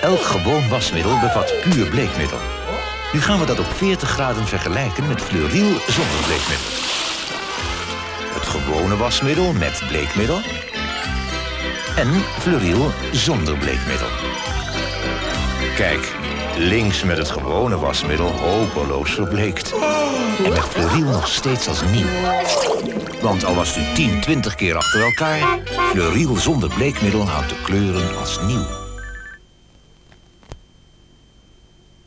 Elk gewoon wasmiddel bevat puur bleekmiddel. Nu gaan we dat op 40 graden vergelijken met Fleuriel zonder bleekmiddel. Het gewone wasmiddel met bleekmiddel. En Fleuriel zonder bleekmiddel. Kijk, links met het gewone wasmiddel hopeloos verbleekt. En met Fleuriel nog steeds als nieuw. Want al was u 10, 20 keer achter elkaar... Fleuriel zonder bleekmiddel houdt de kleuren als nieuw.